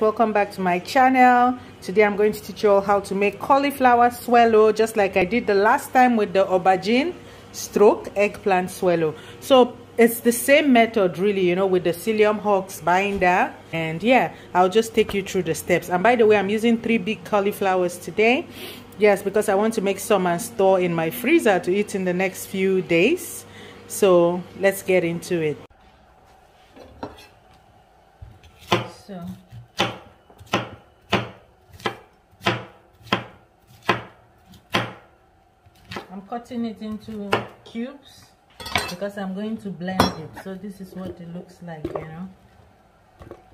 welcome back to my channel. Today i'm going to teach you all how to make cauliflower swallow just like i did the last time with the aubergine stroke eggplant swallow. So it's the same method really you know with the psyllium husk binder. And yeah i'll just take you through the steps. And by the way i'm using three big cauliflowers today. Yes because i want to make some and store in my freezer to eat in the next few days. So let's get into it so I'm cutting it into cubes because I'm going to blend it. So this is what it looks like you know.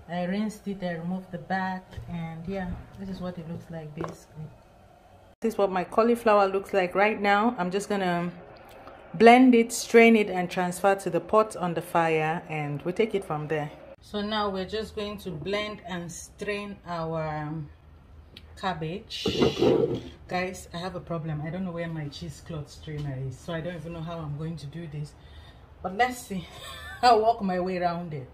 I rinsed it I removed the back and yeah this is what it looks like basically. This is what my cauliflower looks like right now. I'm just gonna blend it strain it and transfer to the pot on the fire and we take it from there. So now we're just going to blend and strain our cabbage. Guys i have a problem. I don't know where my cheesecloth strainer is so i don't even know how i'm going to do this. But let's see. I'll walk my way around it.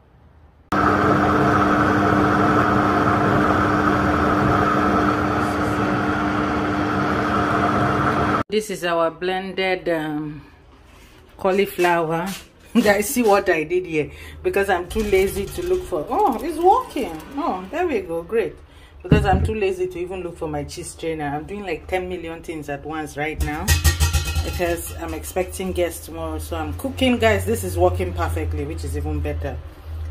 This is our blended um, cauliflower. Guys see what i did here? Because i'm too lazy to look for. Oh it's working. Oh there we go. Great because i'm too lazy to even look for my cheese strainer i'm doing like 10 million things at once right now because i'm expecting guests tomorrow. So i'm cooking. Guys this is working perfectly which is even better.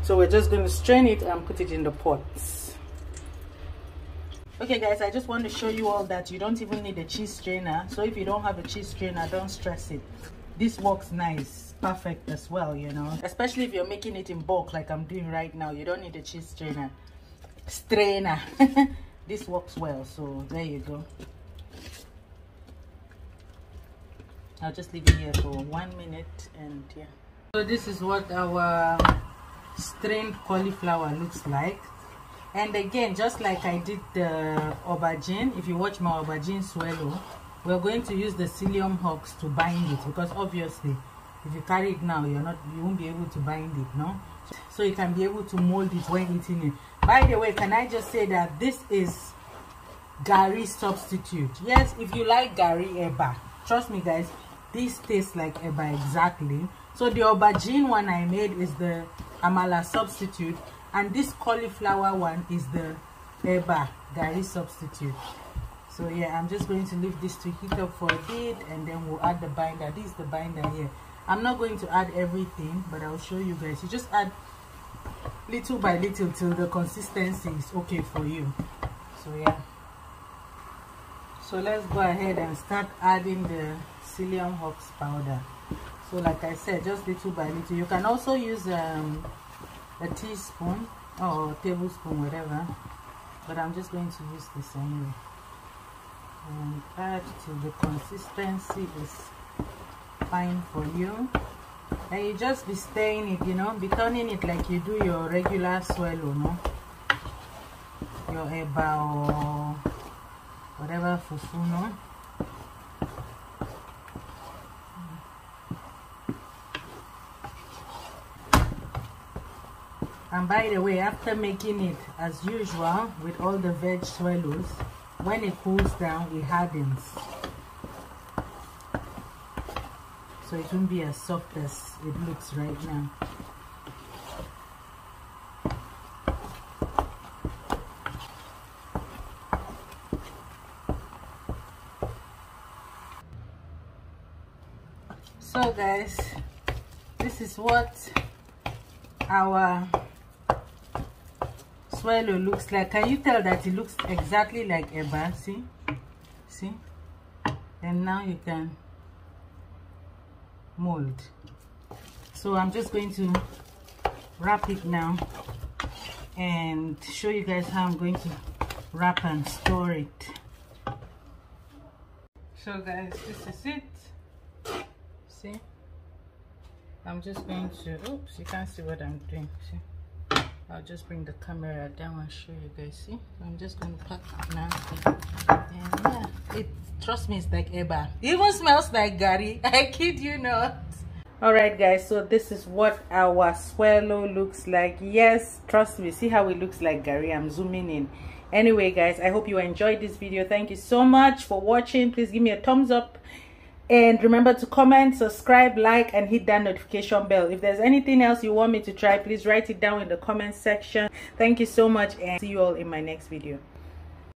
So we're just going to strain it and put it in the pots. Okay guys i just want to show you all that you don't even need a cheese strainer. So if you don't have a cheese strainer don't stress it. This works nice perfect as well you know. Especially if you're making it in bulk like i'm doing right now. You don't need a cheese strainer strainer ah. this works well so there you go. I'll just leave it here for one minute and yeah. So this is what our strained cauliflower looks like. And again just like i did the aubergine if you watch my aubergine swallow we're going to use the psyllium husk to bind it because obviously if you carry it now you're not you won't be able to bind it no so you can be able to mold it when eating it. By the way can i just say that this is gari substitute? Yes if you like gari eba trust me guys this tastes like eba exactly. So the aubergine one i made is the amala substitute and this cauliflower one is the eba gari substitute. So yeah i'm just going to leave this to heat up for a bit and then we'll add the binder. This is the binder here i'm not going to add everything but i'll show you guys. You just add little by little till the consistency is okay for you. So yeah. So let's go ahead and start adding the psyllium husk powder. So like i said just little by little. You can also use um, a teaspoon or tablespoon whatever. But i'm just going to use this anyway. And add till the consistency is fine for you. And you just be stirring it you know be turning it like you do your regular swallow no your eba or whatever fufu no and by the way after making it as usual with all the veg swallows when it cools down it hardens so it won't be as soft as it looks right now. So guys this is what our swallow looks like. Can you tell that it looks exactly like eba? See? See? And now you can mold. So i'm just going to wrap it now and show you guys how i'm going to wrap and store it. So guys this is it. See? I'm just going to oops you can't see what i'm doing see? I'll just bring the camera down and show you guys see? I'm just going to pack now trust me it's like eba. Even smells like gari i kid you not. All right guys so this is what our swallow looks like. Yes trust me see how it looks like gari. I'm zooming in. Anyway guys i hope you enjoyed this video. Thank you so much for watching. Please give me a thumbs up. And remember to comment subscribe like and hit that notification bell. If there's anything else you want me to try please write it down in the comment section. Thank you so much and see you all in my next video